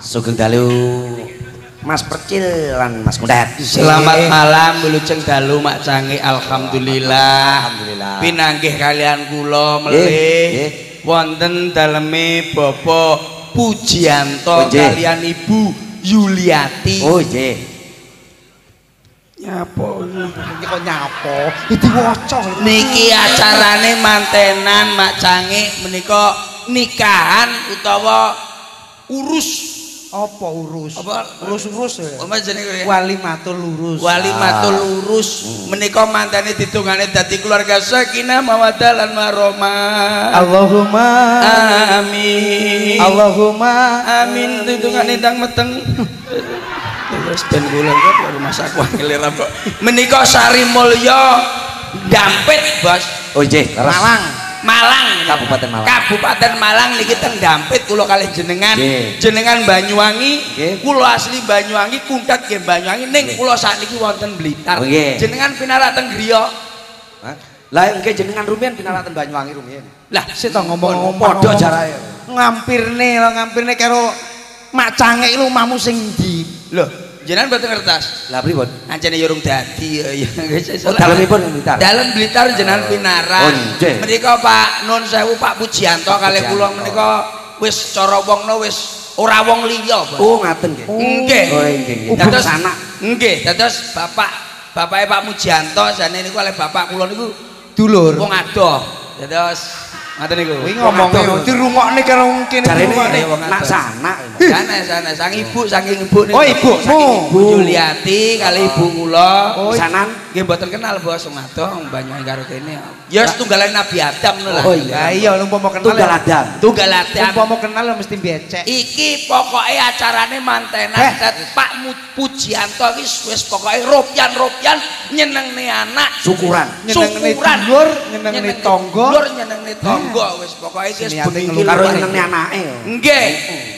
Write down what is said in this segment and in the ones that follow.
Sugeng dalu Mas Percil lan Mas Kundet. Selamat malam Wilujeng dalu Mak Cangi alhamdulillah. Alhamdulillah. Pinanggih kalian kula Nggih, melih wonten daleme Bapak Oh, Pujianto nggih. kalian Ibu Yuliati. Oh nggih. Nyapa Iki kok nyapo? Iki diwaca. Niki acarane mantenan Mak Cangi menika nikahan utawa urus Apa urus? Apa? Urus-urus ya. apa jenenge Wali matul lurus. Wali matul lurus menika mantane ditungane dadi keluarga sakinah mawaddah lan warahmah. Allahumma Amin. Allahumma Amin ditungane ndang meteng. Wis ben kula kok rumah saku angel kok. Menika Sari Mulya Dampit, Bos. Oh nggih. Malang. Malang Kabupaten Malang. Kabupaten Malang niki teng Dampit kula kalih jenengan Nggih. jenengan Banyuwangi Nggih. kula asli Banyuwangi kuntat nggih Banyuwangi ning kula sakniki wonten Blitar Oh, jenengan pinarak teng griya? Lah nggih jenengan rumiyin pinaraten Banyuwangi rumiyin. lah Sik to ngomong-ngomong. Padha jarae. Ngampirne lho, ngampirne karo Mak Cangek lu mamu sing ndi? lho jenengan mboten ngertas Lah pripun? ancene yo urung dadi ya Oh, dalemipun ing Blitar. Dalem Blitar jenengan Oh, nggih. menika Pak Nun Sewu Pak Pujianto kalih kula menika wis cara wongno wis ora wong liya. Oh ngaten nggih. Nggih. Oh nggih. Dados anak. Nggih, dados Bapak Bapake Pak Mujanto jane niku kalih bapak kula niku Dulur. wong adoh. Dados ngoten niku. Kuwi ngomongnya adoh. dirungokne karo kene Jarene dirungokne. wong nak sanak. Sana sana sang ibu saking ibu niku. Oh, ibumu. Saking Ibu Yuliati kali ibu kula. Oh, Sanan. Nggih mboten kenal bos wong Banyuwangi karo kene. Ya setunggalan Nabi Adam lah. Oh, iya. Iya lu umpama kenal. Tunggal Adam. Tunggal Adam. Umpama kenal lu mesti becek. Iki pokoke acarane mantenan Eh. Pak Pujianto iki wis pokoke ropyan-ropyan nyenengne anak, Syukuran. Nyenengne syukuran. dulur, nyenengne tangga. Dulur nyenengne tangga wis pokoke wis bengi iki Karo nyenengne anake. Nggih,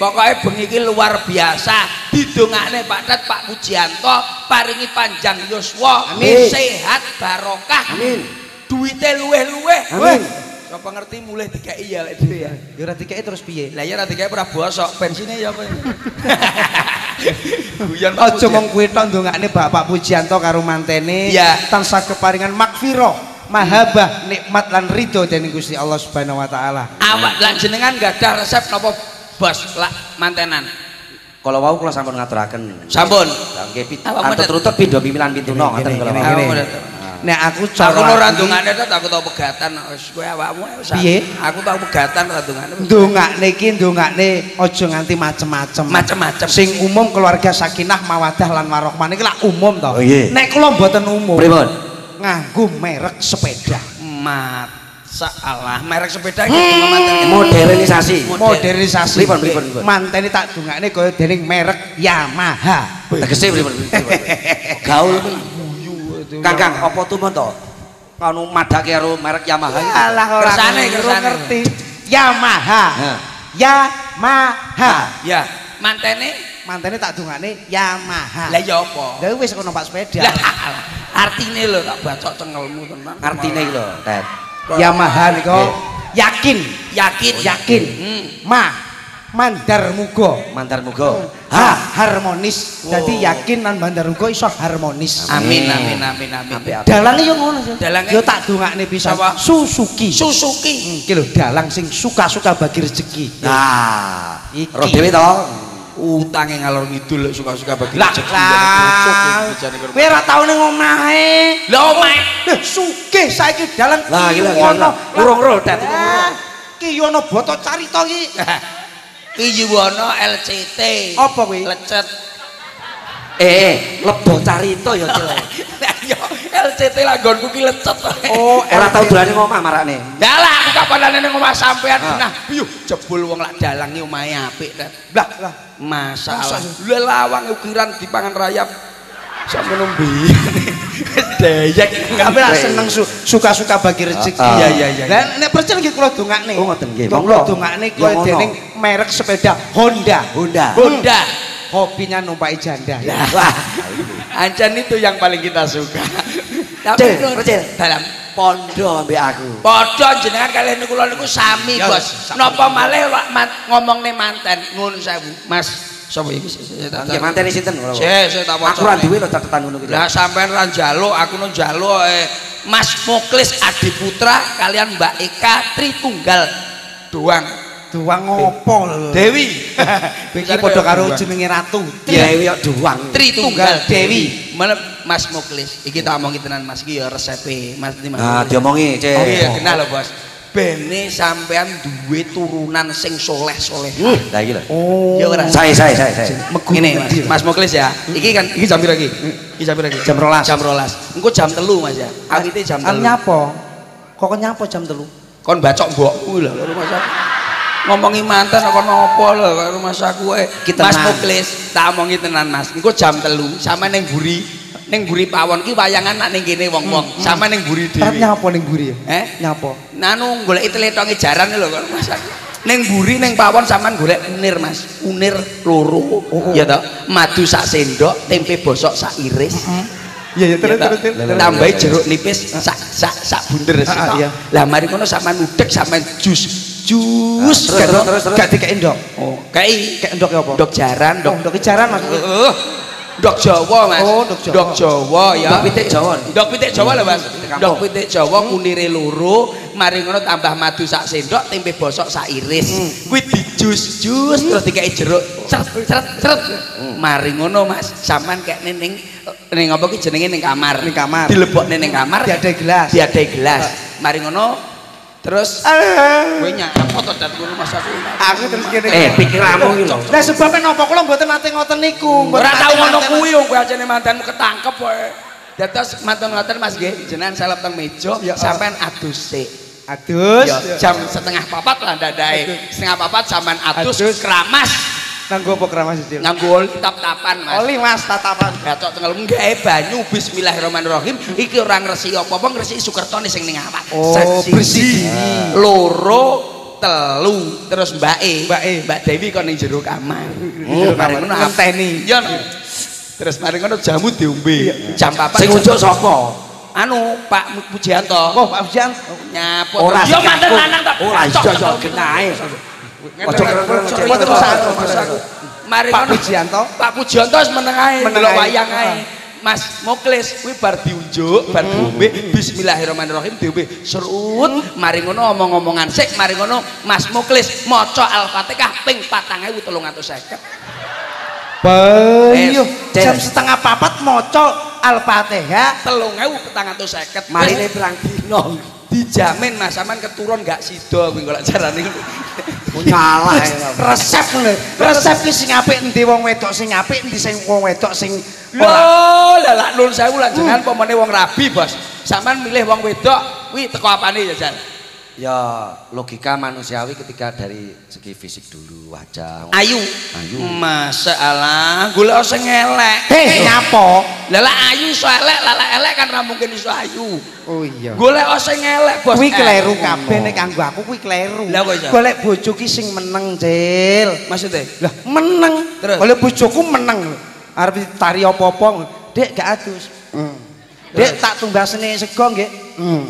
pokoke bengi iki luar biasa. Didongakne Pak Dat Pak Pujianto paringi panjang yuswa, sehat barokah. Amin. Duite luweh-luweh. Amin. Sapa ngerti mulih dikai ya lek dhewe ya. Ya ora dikeki terus piye? Lah ya ra dikai ora bosok, bensine ya apa. Guyon Aja mong kuwi tok ndongakne Bapak Pujianto karo mantene tansah keparingan makfirah, mahabah, nikmat lan ridho dening Gusti Allah Subhanahu wa taala. Awak lan jenengan gadah resep napa bos lak mantenan. Kalau wau kula sampun ngaturaken. Sampun. Lah nggih medhot. rutut pindho pimpinan pituno ngoten Gini, kalau. Aku medhot. Nek aku Aku cara ora lagi, ndongane tet aku tau pegatan wis kowe awakmu. Piye? Aku tau pegatan ora ndongane. ndongakne iki ndongakne aja nganti macem-macem. Macem-macem. Sing umum keluarga sakinah mawadah lan warahmah iki lak umum to. Oh, iya. Nek kula mboten umum. Pripun? Nganggo merek sepeda. Masalah merek sepeda iki hmm. manten. Modernisasi. Modernisasi. Pripun, pripun, pripun? Mantene tak dongakne kaya dening merek Yamaha. Tegese pripun? pripun? Gaul men. Kakang, apa tuh to? Kanu madake karo merek Yamaha. Alah ora Kersane, ngerti. Yamaha. Ha. Yamaha. Ya, mantene Mantene tak dongakne Yamaha. lah ya apa? Lah wis kok numpak sepeda. Lah artine lho tak bacok cengelmu tenan. Artine iki lho, Tet. Yamaha niku yakin, yakin yakin. Hmm. Ma mandar muga. Mantar muga. Ha harmonis. Oh. Dadi yakin lan mandar muga iso harmonis. Amin amin amin amin. Dalange yo ngono. Dalange- yo tak dongakne pisan. Sapa? Suzuki. Suzuki. Iki lho dalang sing suka-suka bagi rezeki. Nah, Iki. roh dhewe to. Utange ngalor ngidul suka-suka bagi Lah rezeki. lah. Kowe ora tau ning omahe. Lah omae. Lho sugih saiki dalang Lah, ki gila, ono. gila. Urung roh, Tet, Ki ono boto carita ki. Ki Yuwono LCT. Apa kuwi? Lecet. Eh, lebo carita ya, Cil. Lah LCT lah nggonku ki lecet. Oh, Ora tau dolane ngomah marakne. Ya lah aku kapanane ning omah sampean Ah. nah piye jebul wong lak dalangi omahe apik. Lah, lah. Masalah. Masa? Lha lawang ukiran dipangan rayap. Sampe nembe. Dayek Kami lah seneng su- suka-suka bagi rezeki. Ah, ah. Iya, iya, iya. Lah nek percaya nggih kula dongakne. Oh, ngoten nggih. Kula dongakne Ya, kaya ngono. dening merek sepeda Honda. Honda. Honda. Hobinya numpaki janda. Wah, Ancan itu yang paling kita suka. Tapi Cil. dalam pondo ambek aku. Padha jenengan kalian niku kula niku sami, Ya, Bos. Napa malih ngomongne manten ngono sewu. Mas Sapa iki? Nggih manteni sinten kula. Sik, sik tak waca. Aku ora duwe lho catetan ngono kuwi. Lah sampean ra njaluk, aku no njaluk eh, Mas Muklis Adi Putra kalian Mbak Eka Tritunggal doang. Duang ngopo lho. Dewi. Iki padha karo jenenge ratu. Dewi yo doang. Tritunggal Dewi. Mas Muklis. Iki tak omongi tenan Mas iki ya resepe Mas Mas. Muklis. diomongi, Cek. Oh iya, kenal lho, Bos. Bene sampean duwe turunan sing soleh-soleh. Lah iki lho. Oh. Ya ora. Saya saya saya saya. Megu Ini Mas. Mas Muklis ya. Iki kan iki jam pira iki? Iki jam pira iki? Jam rolas. Jam rolas. Engko jam telu Mas ya. Awite jam Kan telu. nyapa? Kok nyapa jam telu? Kon bacok mbokmu lho Mas. Ngomongi mantan kok nopo lho karo Mas aku eh. Kita Mas. Muklis, tak omongi tenan Mas. Engko jam telu sama ning buri ning buri pawon ki wayangan nak ning kene wong-wong. Sama ning buri dhewe. nyapa ning mburi ya? Eh? Nyapa? Nanu golek tletonge jaran lho karo Mas aku. Ning buri ning pawon sampean golek unir Mas. Unir loro. Ya toh, madu sak sendok, tempe bosok sak iris. Iya ya terus terus tambahi jeruk nipis sak sak sak bunder Ah, sitok. iya. Lah mari kono sampean udek sampean jus. Jus terus, karo- terus, terus. Gak dikek endok. Oh, kei Kek endok apa? ndok jaran, Ndok ndok ndok jaran maksudnya. Heeh. Ndok Jawa, Mas. Oh, ndok Jawa. Ndok ya. Ndok pitik Jawa. Ndok pitik Jawa lho, Mas. Ndok pitik Jawa kunire loro, mari ngono tambah madu sak sendok, tempe bosok sak iris. Kuwi dijus-jus terus dikei jeruk. Cret cret cret. Mari ngono, Mas. Sampean kek ning ning apa ki jenenge ning kamar. Ning kamar. Dilebokne ning kamar. Diadai gelas. Diadai gelas. Mari ngono terus kowe nyapa to dat ngono Mas aku. Aku terus kene. Eh, pikiranmu iki lho. Lah sebabnya napa kula mboten nate ngoten niku. Ora tau ngono kuwi wong kowe ajene mantanmu ketangkep kowe. Dados mantun ngoten Mas nggih, jenengan salep teng meja Ya, sampean adus sik. Adus. Ya, jam setengah papat lah ndadae. Setengah papat sampean adus, Adus. keramas Nanggo apa keramas Cil? nganggo oli tap-tapan Mas. Oli Mas tatapan. Gatok tengel nggae banyu bismillahirrahmanirrahim iki ora ngresiki apa-apa ngresiki sukertone sing ning awak. Oh, bersih. Loro telu terus Mbak E. Mbak. Mbak Dewi kon ning jero kamar. mari kamar. ngono Ngenteni. Iya. no. Terus mari ngono jamu diombe. Jam 4 Sing unjuk sapa? anu Pak Pujianto. Oh, Pak Fujian. nyapa. Ora Yo sik mantan lanang tak. Ora iso yo genahe. Ojo keren-keren. Mari Pak. Pujianto. Pak Pujianto wis meneng ae, wayang ae. Mas Muklis kuwi bar diunjuk, bar diombe bismillahirrahmanirrahim diombe serut, mari ngono omong-omongan sik, mari ngono Mas Muklis maca Al-Fatihah ping 4350. Bayo, Cel. jam setengah papat moco Al-Fatihah. 3450. Marine pirang dino. Dijamin Mas sampean keturun gak sida kuwi golek carane. Nyalah ae. Resep lho. Resep ki sing apik endi wong wedok sing apik endi sing wong wedok sing Lho, lah lak nun sewu lan jenengan pomone wong rabi, Bos. Sampean milih wong wedok kuwi teko apane ya, Jan? Ya logika manusiawi ketika dari segi fisik dulu wajah. Ayu. Ayu. Masalah, golek sing elek. Heh, nyapo? Lah lah ayu iso elek, lah lah elek kan ora mungkin iso ayu. Oh iya. Golek sing elek, Bos. Kuwi kleru Eh, kabeh nek kanggo aku kuwi kleru. Lah kok iso? Golek bojo ki sing meneng, Cil. Maksudnya? Lah meneng. Terus? Golek bojoku meneng. Arep tari apa-apa, Dek gak adus. Hmm. Dek tak tumbasne sego nggih. Hmm.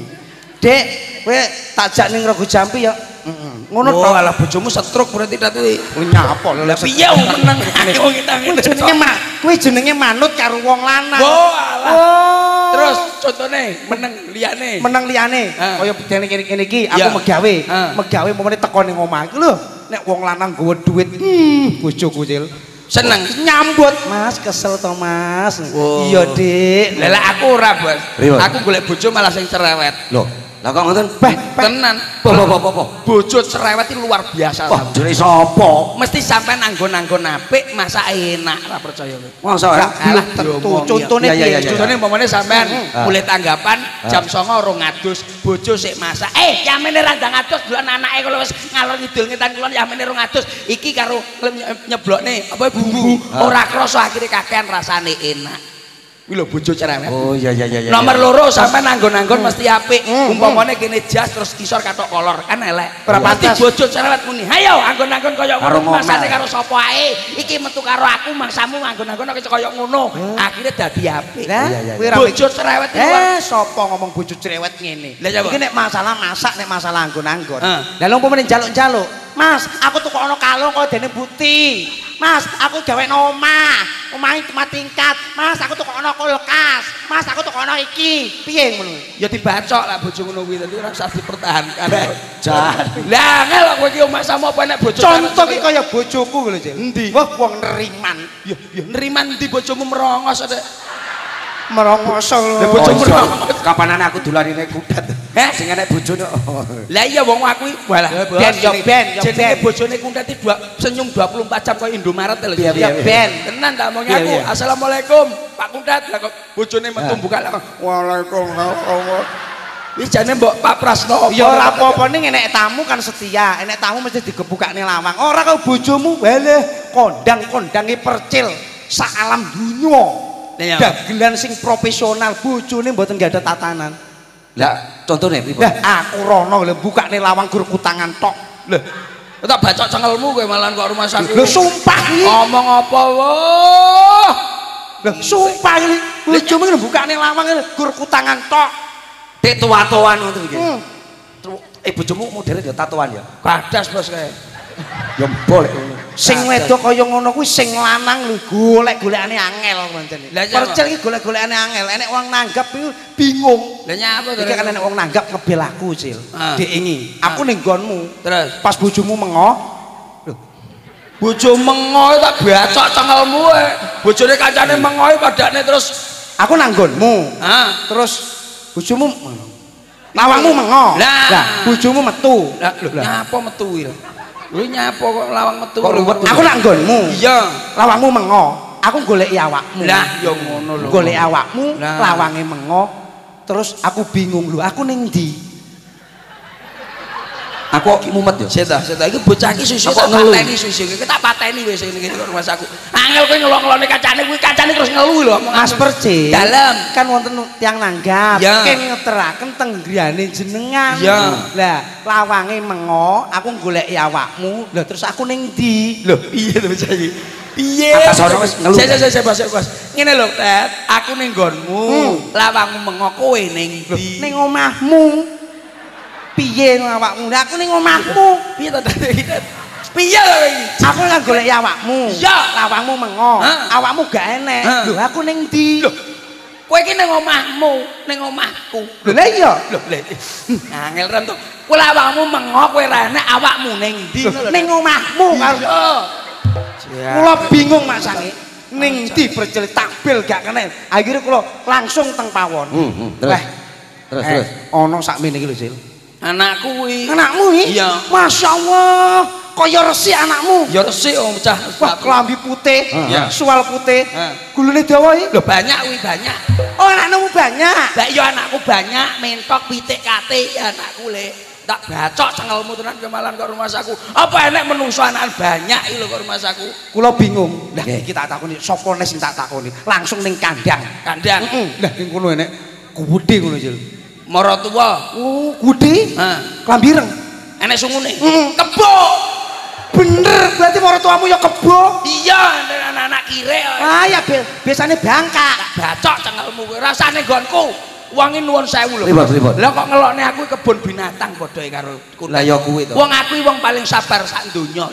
Dek, kowe tak jak ning Rego Jampi ya. Heeh. Ngono Oh, tok. alah bojomu setruk berarti tadi. Nyapa lho. Lah piye wong meneng wong kita jenenge ma, kuwi jenenge manut karo wong lanang. Oh, alah. Oh. Terus contohnya meneng liyane. menang liyane kaya dene kene-kene iki aku megawe megawe momene teko ning omah iki lho nek wong lanang gawa duit hmm bojoku cil Seneng. nyambut mas kesel to mas Oh. iya dik lah aku ora, Bos. Aku golek bojo malah sing cerewet. Loh, lah kok ngoten? Beh, Tenan. Apa apa apa? Bojo cerewet luar biasa. Wah, jane sapa? Mesti sampai nanggon-nanggon apik, masa enak ora percaya kowe. Masa ya? Alah tentu diomong, contone piye. Contohnya umpamanya sampean Ah. mulai tanggapan jam songo rong ngadus bojo sik masak eh yamene randang ngadus duluan anake kalau wis ngalor ngidul ngetan kulon yamene rong ngadus iki karo lem nyeblokne apa bumbu Ah. ora krasa akhire kakean rasane enak kuwi lho bojo cerewet Oh iya iya iya. Nomor loro sampe nanggon-nanggon mesti apik. Umpamane kene jas terus kisor katok kolor kan elek. Ora Berarti pantas. bojo cerewet muni. Hayo anggon-anggon kaya ngono. Masane karo sapa ae. Iki metu karo aku mangsamu anggon-anggon kaya ngono. Akhire dadi apik. Lah, Iya, iya, Bojo cerewet Eh, sapa ngomong bojo cerewet ngene? Lah. Iki nek masalah masak, nek masalah anggon-anggon. Ah. Lah lha umpamane njaluk-njaluk, Mas, aku tuku ana kalung kaya dene Buti. Mas, aku gawe omah. Omahe cuma tingkat. Mas, aku tukokno kulkas. Mas, aku tukokno iki. Piye ngono? Ya dibacok lah bojo ngono kuwi dadi ora usah dipertahankan. Jan. Lah angel kok kowe iki omah sama apa nek bojo Contoh ki kaya bojoku lho, Cil. Endi? Wah, wong neriman. ya ya neriman ndi bojomu merongos Dek? Merongoso Lah, lho. bojomu Oh, merongos. Kapanan aku dolanine kudat. Heh? Sing enek bojone. Lah iya wong aku iki walah Ben, ya ben, ya jenenge ben. bojone kuntet iki dua senyum 24 jam koyo Indomaret lho. Iya, iya, Ya iya. ben. Tenan tak omongi Iya, aku. iya. Assalamualaikum Pak Kuntet. Lah kok bojone metu Ah. buka lah. Waalaikumsalam. Wis jane mbok Pak Prasno apa? Ya ora apa-apa ning enek tamu kan setia. Enek tamu mesti digebukane lawang. Ora kau bojomu waleh kondang-kondange percil sak alam dunya. Dagelan sing profesional, bojone mboten gak ada tatanan. Lah, contone piye? Lah aku rono lho bukane lawang gur kutangan tok. Lho. Tak bacok cengelmu kowe malah kok rumah sakit. Lho sumpah iki. Ngomong apa wah? Lho sumpah iki bojomu lho bukane lawang gur kutangan tok. Dek tua-tuan ngono iki. Hmm. Eh bojomu modele ya tatoan ya. Kadas bos kae. Ya boleh ngono. Sing wedok kaya ngono kuwi sing lanang lho golek-golekane angel pancen. Percil iki golek-golekane angel. Enek wong nanggap iku bingung. Lah nyapa to? Iki kan enek wong nanggap ngebel aku, Cil. Ah. Dek ini, aku ning nggonmu. Terus Pas bojomu mengo, bojo mengoy tak bacok cengelmu kowe. Bojone kancane mengoy padane terus aku nang nggonmu. ha. Terus bojomu mengo. Lawangmu mengo. Lah. Bojomu metu. Lah lho nyapa metu iki lho. Lho nyapa kok lawang metu Kok ruwet Aku nang nggonmu. Iya. Lawangmu mengo. Aku goleki awakmu. Lah ya ngono lho. golek awakmu, lawange mengo. Terus aku bingung lho, aku ning ndi? Aku kok mumet ya. Seta, seta iki bocah iki susu tak ngeluh? pateni susu iki tak pateni wis ngene iki kok rumah saku. Angel kowe ngelok-ngelone kancane kuwi kancane terus ngeluh lho omongan. Mas Perci. Dalem. Kan wonten tiang nanggap. Ya. Ken ngeteraken tenggriane jenengan. Ya. Lah, lawange mengo, aku goleki awakmu. Lah terus aku ning ndi? Lho, piye to bocah iki? Piye? Atas ono wis ngeluh. Saya saya saya bos bos. Ngene lho, Tet. Aku ning nggonmu. Lawangmu mengo kowe ning ndi? Ning omahmu. Piye nang awakmu? Lah aku ning omahmu. piye to? Tet? Piye lho iki? Aku nang goleki awakmu. Ya. Lawangmu mengo. Awakmu gak enek. Lho aku ning ndi? Lho. Kowe iki ning omahmu, ning omahku. Lho lah iya. Lho, lho. Angel ram to. Kowe lawangmu mengo kowe ra enek awakmu ning ndi? Ning omahmu karo Iya. Kula bingung Mak Sangi. Ning ndi percil takbil gak kena. Akhire kula langsung teng pawon. Hmm, hmm, terus. Weh, Terus eh, terus. Ana sakmene iki lho, Sil. Anakku kuwi. Anakmu iki? Iya. Masya Allah. Kaya resik anakmu. Ya resik om pecah. Wah, kelambi putih, Iya. sual putih. Ha. Gulune dawa iki. Lho banyak kuwi banyak. Oh, anakmu banyak. Lah iya anakku banyak, mentok pitik kate ya anakku le. Tak bacok cengelmu tenan kemalan kok rumah saku. Apa enek menungso anak banyak iki lho kok rumah saku. Kula bingung. Lah iki tak takoni, sapa nes sing tak takoni? Langsung ning kandang. Kandang Heeh. Lah ning kono enek gede ngono, Sil. Mara tuwa. Oh, gede. Ha, Klambi ireng. enek sungune. Mm. Kebo. Bener, berarti maratuamu ya kebo. Iya, anak-anak kire. Ah ya bi- biasanya bangka. Bacok cengelmu kuwi rasane nggonku. Wangi nuwun sewu lho. Ribut, ribut. Lah kok ngelokne aku kebun binatang padha karo Lah ya kuwi to. Wong aku wong paling sabar sak donya.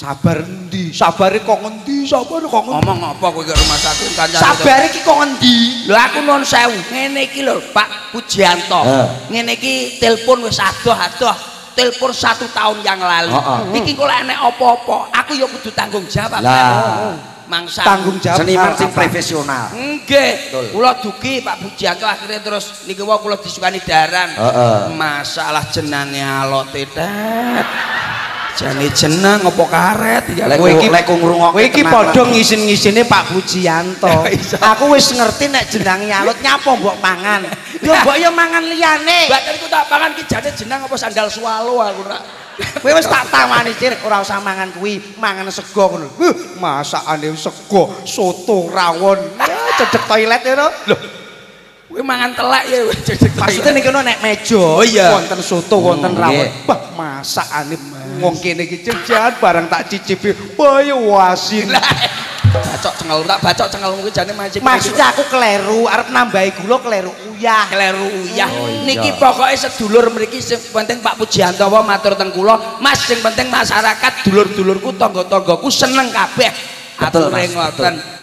Sabar endi? Sabare kok ngendi? Sabare kok ngendi? Ngomong apa kowe ke rumah saku kancane. Sabare iki kok ngendi? Lho aku nuwun sewu, ngene iki lho Pak Pujianto. Ngene iki telepon wis adoh-adoh. Telepon satu tahun yang lalu. Heeh. Iki kalau enek apa-apa, aku ya kudu tanggung jawab. Lah. Mangsa. Tanggung jawab. Seniman sing profesional. Nggih. Kula dugi Pak Pujianto akhirnya terus niki wae kula disukani daran. Heeh. Masalah jenenge alot tetet. Jane jeneng apa karet ya Lek Kowe iki- lek ngrungokke Kowe iki padha Pak. ngisin-ngisine Pak Pujianto. Iso. Aku wis ngerti nek jenenge Alut nyapa mbok mangan. Yo mbok yo mangan liyane. Bahkan iku tak pangan ki jane jeneng apa sandal swalo aku ora. Kowe wis tak tawani cir ora usah mangan kuwi, mangan sego ngono. Huh, masakane sego, soto, rawon. Cedek toilet ya, Lho, Kowe mangan telek ya maksudnya ning kono nek meja Oh, iya. wonten soto, wonten Hmm, rawon. Bah, masakane wong kene iki jajan barang tak cicipi. Wah, ya wasin. bacok cengelmu tak bacok cengelmu ki jane mancing Maksudnya aku keliru, arep nambahi gula keliru uyah. kleru uyah Oh, niki pokoke sedulur mriki sing penting Pak Pujianto wae matur teng kula Mas sing penting masyarakat dulur-dulurku tangga-tanggaku seneng kabeh Mas, ngoten